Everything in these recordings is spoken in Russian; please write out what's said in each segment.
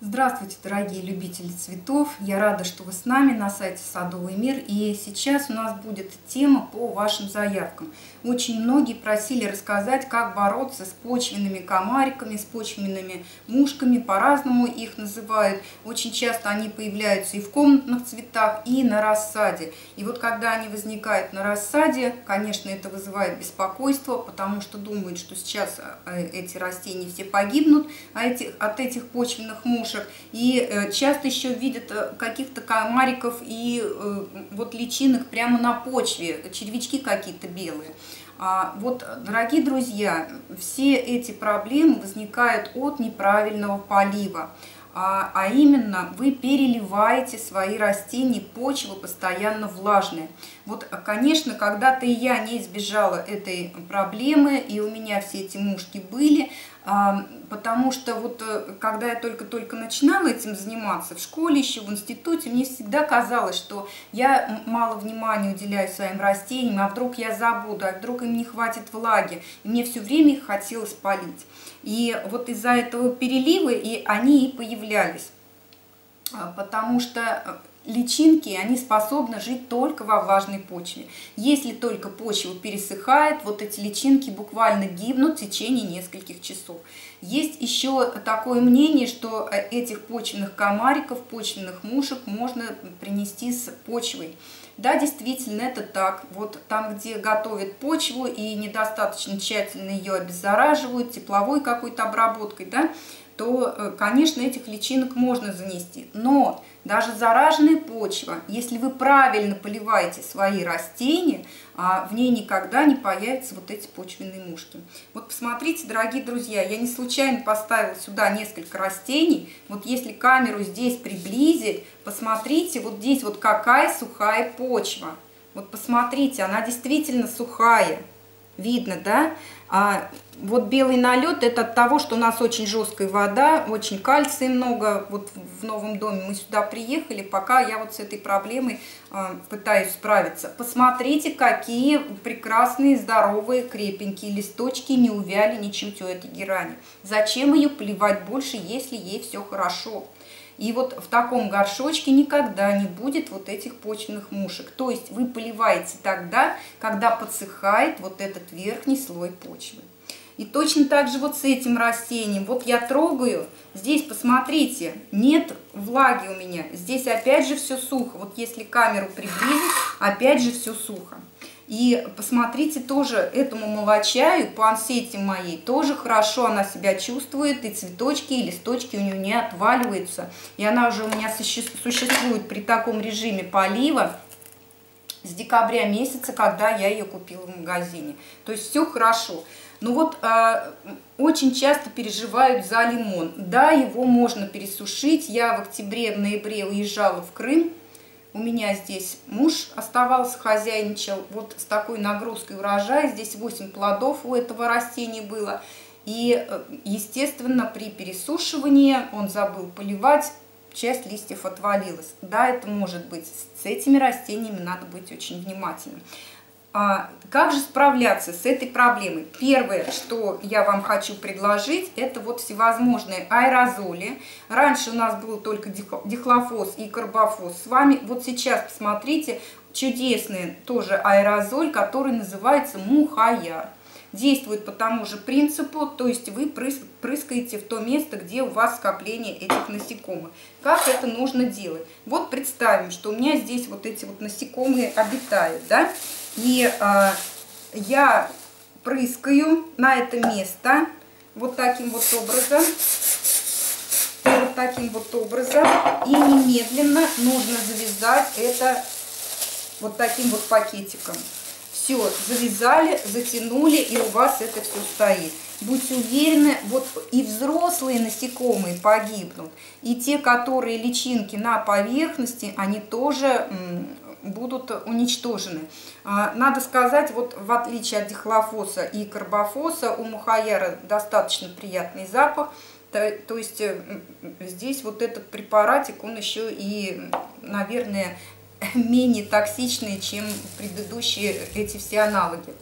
Здравствуйте, дорогие любители цветов! Я рада, что вы с нами на сайте Садовый мир. И сейчас у нас будет тема по вашим заявкам. Очень многие просили рассказать, как бороться с почвенными комариками, с почвенными мушками, по-разному их называют. Очень часто они появляются и в комнатных цветах, и на рассаде. И вот когда они возникают на рассаде, конечно, это вызывает беспокойство, потому что думают, что сейчас э, эти растения все погибнут а от этих почвенных мушек мушек. И э, часто еще видят э, каких-то комариков и э, вот личинок прямо на почве, червячки какие-то белые. А вот, дорогие друзья, все эти проблемы возникают от неправильного полива. А, а именно вы переливаете свои растения, почва постоянно влажная. Вот, конечно, когда-то я не избежала этой проблемы, и у меня все эти мушки были, потому что вот э, когда я только-только начинала этим заниматься, в школе еще, в институте, мне всегда казалось, что я мало внимания уделяю своим растениям, а вдруг я забуду, а вдруг им не хватит влаги. И мне все время их хотелось полить. И вот из-за этого перелива и они и появлялись. А, потому что э, личинки, они способны жить только во влажной почве. Если только почва пересыхает, вот эти личинки буквально гибнут в течение нескольких часов. Есть еще такое мнение, что э, этих почвенных комариков, почвенных мушек можно принести с почвой. Да, действительно, это так. Вот там, где готовят почву и недостаточно тщательно ее обеззараживают, тепловой какой-то обработкой, да, то, э, конечно, этих личинок можно занести. Но даже зараженная почва, если вы правильно поливаете свои растения, а, в ней никогда не появятся вот эти почвенные мушки. Вот посмотрите, дорогие друзья, я не случайно поставила сюда несколько растений. Вот если камеру здесь приблизить, посмотрите, вот здесь вот какая сухая почва. Вот посмотрите, она действительно сухая. Видно, да? А вот белый налет это от того, что у нас очень жесткая вода, очень кальция много. Вот в новом доме мы сюда приехали, пока я вот с этой проблемой э, пытаюсь справиться. Посмотрите, какие прекрасные, здоровые, крепенькие листочки не увяли ничуть у этой герани. Зачем ее поливать больше, если ей все хорошо? И вот в таком горшочке никогда не будет вот этих почвенных мушек. То есть вы поливаете тогда, когда подсыхает вот этот верхний слой почвы. И точно так же вот с этим растением. Вот я трогаю, здесь посмотрите, нет влаги у меня. Здесь опять же все сухо. Вот если камеру приблизить, опять же все сухо. И посмотрите тоже этому молочаю, пансете моей, тоже хорошо она себя чувствует, и цветочки, и листочки у нее не отваливаются. И она уже у меня существует при таком режиме полива с декабря месяца, когда я ее купила в магазине. То есть все хорошо. Ну вот э, очень часто переживают за лимон. Да, его можно пересушить. Я в октябре, в ноябре уезжала в Крым у меня здесь муж оставался, хозяйничал вот с такой нагрузкой урожая. Здесь 8 плодов у этого растения было. И, э, естественно, при пересушивании он забыл поливать, часть листьев отвалилась. Да, это может быть. С этими растениями надо быть очень внимательным. А как же справляться с этой проблемой? Первое, что я вам хочу предложить, это вот всевозможные аэрозоли. Раньше у нас был только дихлофос и карбофос. С вами вот сейчас посмотрите чудесный тоже аэрозоль, который называется мухаяр. Действует по тому же принципу, то есть вы прыскаете в то место, где у вас скопление этих насекомых. Как это нужно делать? Вот представим, что у меня здесь вот эти вот насекомые обитают, да? И э, я прыскаю на это место вот таким вот образом. Вот таким вот образом. И немедленно нужно завязать это вот таким вот пакетиком. Все, завязали, затянули, и у вас это все стоит. Будьте уверены, вот и взрослые насекомые погибнут, и те, которые личинки на поверхности, они тоже будут уничтожены. А, надо сказать, вот в отличие от дихлофоса и карбофоса, у мухаяра достаточно приятный запах, то, то есть э, здесь вот этот препаратик, он еще и, наверное, менее токсичный, чем предыдущие эти все аналоги.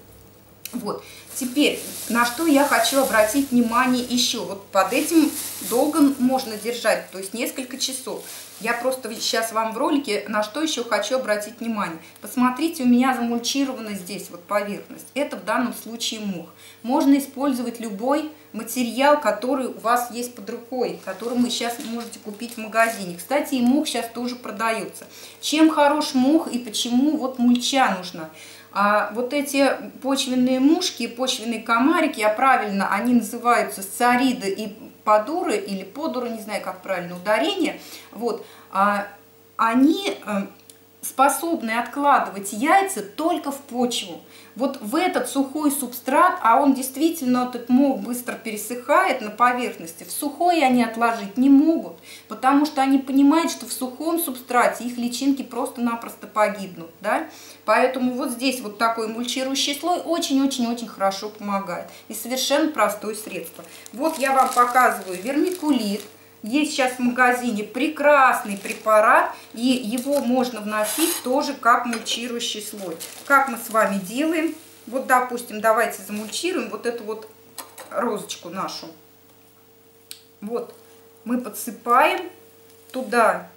Вот. Теперь, на что я хочу обратить внимание еще. Вот под этим долго можно держать, то есть несколько часов. Я просто сейчас вам в ролике на что еще хочу обратить внимание. Посмотрите, у меня замульчирована здесь вот поверхность. Это в данном случае мох. Можно использовать любой материал, который у вас есть под рукой, который вы сейчас можете купить в магазине. Кстати, и мох сейчас тоже продается. Чем хорош мох и почему вот мульча нужна? А вот эти почвенные мушки, почвенные комарики, а правильно, они называются сцариды и подуры, или подуры, не знаю, как правильно ударение, вот, а, они э, способны откладывать яйца только в почву. Вот в этот сухой субстрат, а он действительно, этот мох быстро пересыхает на поверхности, в сухой они отложить не могут, потому что они понимают, что в сухом субстрате их личинки просто-напросто погибнут. Да? Поэтому вот здесь вот такой мульчирующий слой очень-очень-очень хорошо помогает. И совершенно простое средство. Вот я вам показываю вермикулит. Есть сейчас в магазине прекрасный препарат, и его можно вносить тоже как мульчирующий слой. Как мы с вами делаем? Вот, допустим, давайте замульчируем вот эту вот розочку нашу. Вот, мы подсыпаем туда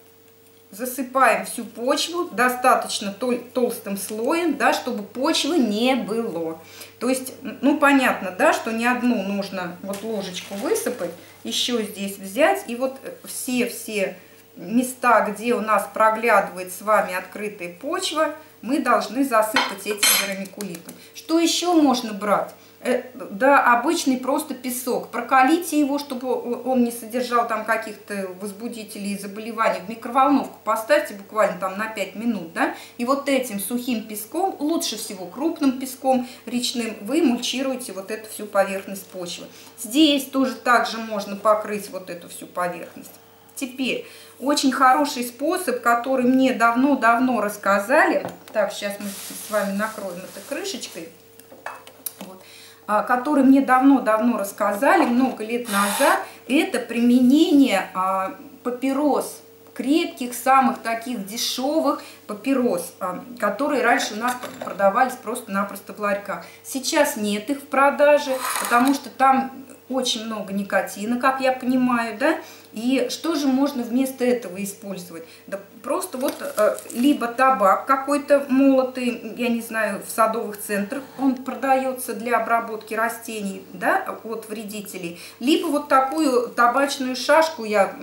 засыпаем всю почву достаточно тол толстым слоем, да, чтобы почвы не было. То есть, ну понятно, да, что не одну нужно вот ложечку высыпать, еще здесь взять и вот все-все места, где у нас проглядывает с вами открытая почва, мы должны засыпать этим вермикулитом. Что еще можно брать? Э, да, обычный просто песок. Прокалите его, чтобы он не содержал там каких-то возбудителей и заболеваний. В микроволновку поставьте буквально там на 5 минут, да, и вот этим сухим песком, лучше всего крупным песком речным, вы мульчируете вот эту всю поверхность почвы. Здесь тоже также можно покрыть вот эту всю поверхность. Теперь, очень хороший способ, который мне давно-давно рассказали. Так, сейчас мы с вами накроем это крышечкой. А, который мне давно-давно рассказали, много лет назад, это применение а, папирос, крепких, самых таких дешевых папирос, а, которые раньше у нас продавались просто-напросто в ларьках. Сейчас нет их в продаже, потому что там очень много никотина, как я понимаю, да, и что же можно вместо этого использовать? Да просто вот э, либо табак какой-то молотый, я не знаю, в садовых центрах он продается для обработки растений, да, от вредителей, либо вот такую табачную шашку я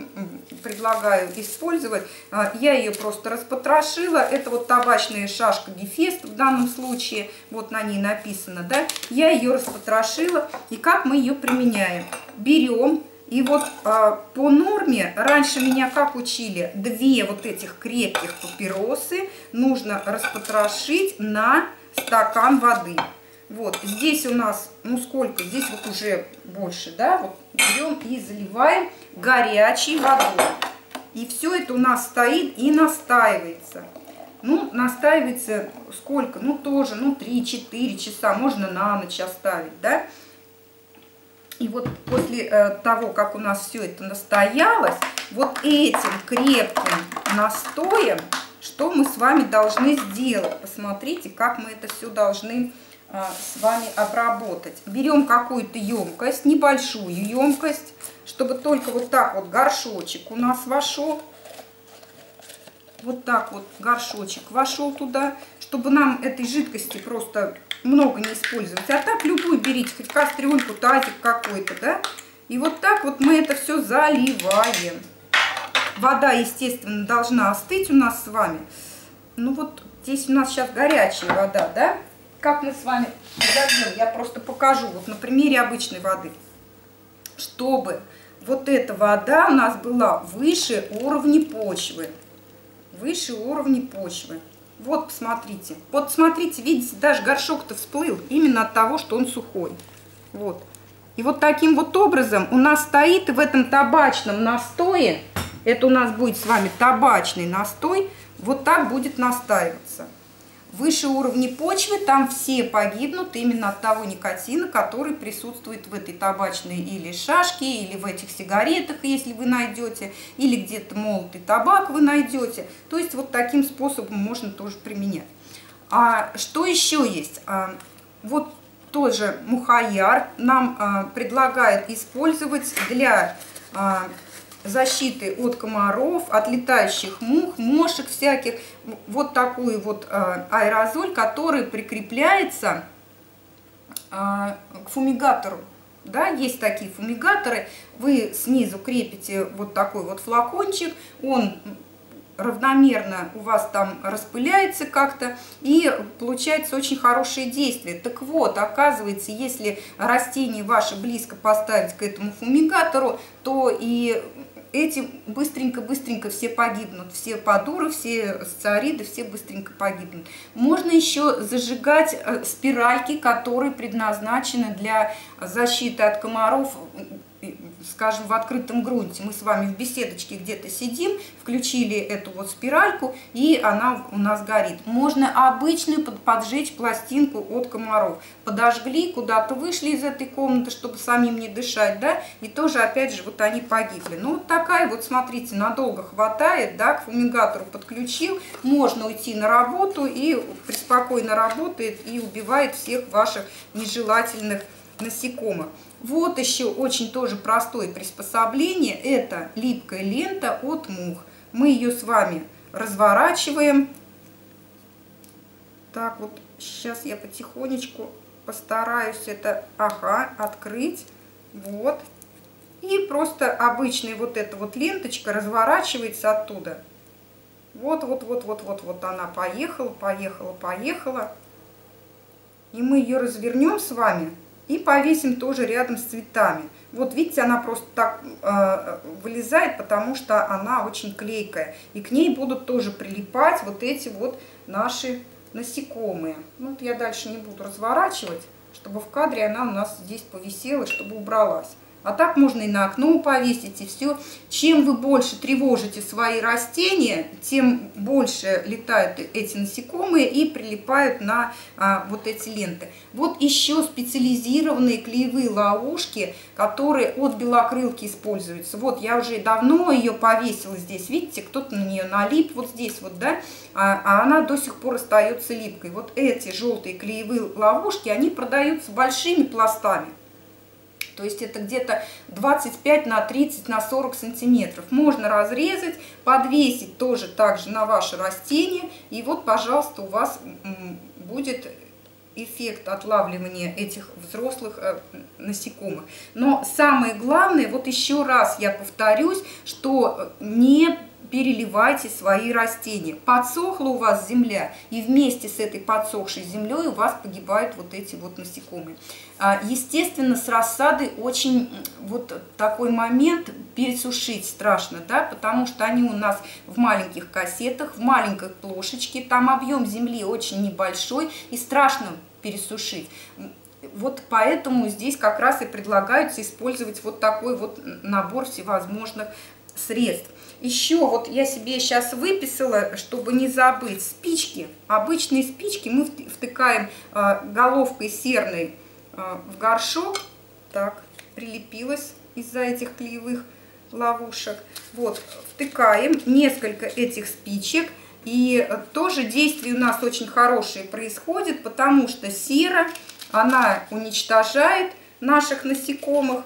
предлагаю использовать. А, я ее просто распотрошила, это вот табачная шашка Гефест в данном случае, вот на ней написано, да, я ее распотрошила, и как мы ее применяем? Берем и вот а, по норме, раньше меня как учили, две вот этих крепких папиросы нужно распотрошить на стакан воды. Вот, здесь у нас, ну сколько, здесь вот уже больше, да, вот берем и заливаем горячей водой. И все это у нас стоит и настаивается. Ну, настаивается сколько? Ну, тоже, ну, 3-4 часа, можно на ночь оставить, да. И вот после э, того, как у нас все это настоялось, вот этим крепким настоем, что мы с вами должны сделать? Посмотрите, как мы это все должны э, с вами обработать. Берем какую-то емкость, небольшую емкость, чтобы только вот так вот горшочек у нас вошел. Вот так вот горшочек вошел туда, чтобы нам этой жидкости просто много не использовать. А так любую берите, хоть кастрюльку, тазик какой-то, да. И вот так вот мы это все заливаем. Вода, естественно, должна остыть у нас с вами. Ну вот здесь у нас сейчас горячая вода, да. Как мы с вами зальем, я просто покажу. Вот на примере обычной воды. Чтобы вот эта вода у нас была выше уровня почвы. Выше уровня почвы. Вот, посмотрите. Вот, смотрите, видите, даже горшок-то всплыл именно от того, что он сухой. Вот. И вот таким вот образом у нас стоит в этом табачном настое, это у нас будет с вами табачный настой, вот так будет настаиваться выше уровня почвы, там все погибнут именно от того никотина, который присутствует в этой табачной или шашке, или в этих сигаретах, если вы найдете, или где-то молотый табак вы найдете. То есть вот таким способом можно тоже применять. А что еще есть? А, вот тоже мухаяр нам а, предлагает использовать для а, защиты от комаров, от летающих мух, мошек всяких. Вот такой вот а, аэрозоль, который прикрепляется а, к фумигатору. Да, есть такие фумигаторы, вы снизу крепите вот такой вот флакончик, он равномерно у вас там распыляется как-то и получается очень хорошее действие. Так вот, оказывается, если растение ваше близко поставить к этому фумигатору, то и эти быстренько-быстренько все погибнут. Все подуры, все сциариды, все быстренько погибнут. Можно еще зажигать э, спиральки, которые предназначены для защиты от комаров скажем, в открытом грунте, мы с вами в беседочке где-то сидим, включили эту вот спиральку, и она у нас горит. Можно обычную поджечь пластинку от комаров. Подожгли, куда-то вышли из этой комнаты, чтобы самим не дышать, да, и тоже, опять же, вот они погибли. Ну, вот такая вот, смотрите, надолго хватает, да, к фумигатору подключил, можно уйти на работу, и преспокойно работает, и убивает всех ваших нежелательных насекомых. Вот еще очень тоже простое приспособление. Это липкая лента от мух. Мы ее с вами разворачиваем. Так, вот сейчас я потихонечку постараюсь это, ага, открыть. Вот. И просто обычная вот эта вот ленточка разворачивается оттуда. Вот, вот, вот, вот, вот, вот она поехала, поехала, поехала. И мы ее развернем с вами и повесим тоже рядом с цветами. Вот видите, она просто так э, вылезает, потому что она очень клейкая. И к ней будут тоже прилипать вот эти вот наши насекомые. Ну, вот я дальше не буду разворачивать, чтобы в кадре она у нас здесь повисела, чтобы убралась. А так можно и на окно повесить, и все. Чем вы больше тревожите свои растения, тем больше летают эти насекомые и прилипают на а, вот эти ленты. Вот еще специализированные клеевые ловушки, которые от белокрылки используются. Вот я уже давно ее повесила здесь. Видите, кто-то на нее налип вот здесь вот, да, а, а она до сих пор остается липкой. Вот эти желтые клеевые ловушки, они продаются большими пластами. То есть это где-то 25 на 30 на 40 сантиметров. Можно разрезать, подвесить тоже также на ваше растение. И вот, пожалуйста, у вас будет эффект отлавливания этих взрослых э, насекомых. Но самое главное, вот еще раз я повторюсь, что не переливайте свои растения. Подсохла у вас земля, и вместе с этой подсохшей землей у вас погибают вот эти вот насекомые. А, естественно, с рассадой очень вот такой момент пересушить страшно, да, потому что они у нас в маленьких кассетах, в маленькой плошечке, там объем земли очень небольшой, и страшно пересушить. Вот поэтому здесь как раз и предлагается использовать вот такой вот набор всевозможных средств. Еще вот я себе сейчас выписала, чтобы не забыть, спички. Обычные спички мы втыкаем а, головкой серной а, в горшок. Так, прилепилась из-за этих клеевых ловушек. Вот, втыкаем несколько этих спичек. И тоже действие у нас очень хорошее происходит, потому что сера, она уничтожает наших насекомых,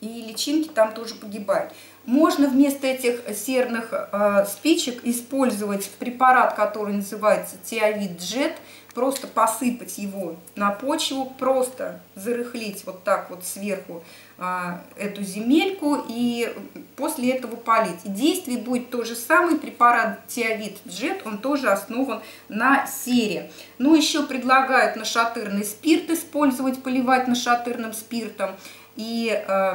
и личинки там тоже погибают. Можно вместо этих серных э, спичек использовать препарат, который называется Тиавит Джет, просто посыпать его на почву, просто зарыхлить вот так вот сверху э, эту земельку и после этого полить. И действие будет то же самое, препарат Тиавит Джет, он тоже основан на сере. Но еще предлагают нашатырный спирт использовать, поливать нашатырным спиртом. И э,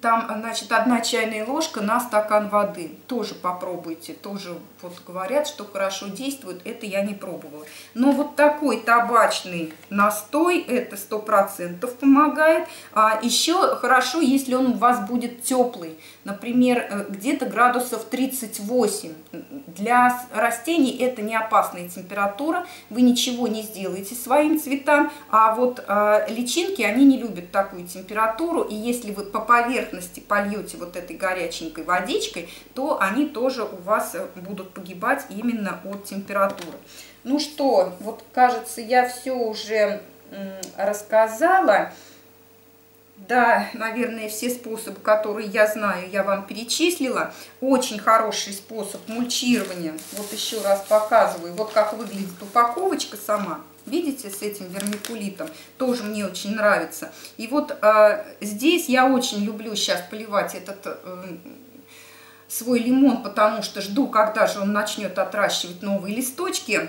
там, значит, одна чайная ложка на стакан воды. Тоже попробуйте. Тоже вот говорят, что хорошо действует. Это я не пробовала. Но вот такой табачный настой, это сто процентов помогает. А еще хорошо, если он у вас будет теплый. Например, э, где-то градусов 38. Для растений это не опасная температура. Вы ничего не сделаете своим цветам. А вот э, личинки, они не любят такую температуру. И если вы попадете поверхности польете вот этой горяченькой водичкой, то они тоже у вас э, будут погибать именно от температуры. Ну что, вот кажется, я все уже рассказала. Да, наверное, все способы, которые я знаю, я вам перечислила. Очень хороший способ мульчирования. Вот еще раз показываю. Вот как выглядит упаковочка сама. Видите, с этим вермикулитом. Тоже мне очень нравится. И вот э, здесь я очень люблю сейчас поливать этот... Э, свой лимон, потому что жду, когда же он начнет отращивать новые листочки.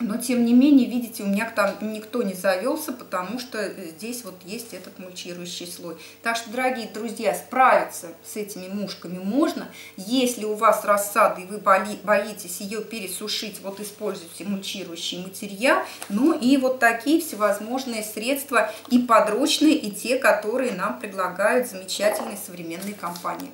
Но, тем не менее, видите, у меня там никто не завелся, потому что здесь вот есть этот мульчирующий слой. Так что, дорогие друзья, справиться с этими мушками можно. Если у вас рассада и вы боитесь ее пересушить, вот используйте мульчирующий материал. Ну и вот такие всевозможные средства и подручные, и те, которые нам предлагают замечательные современные компании.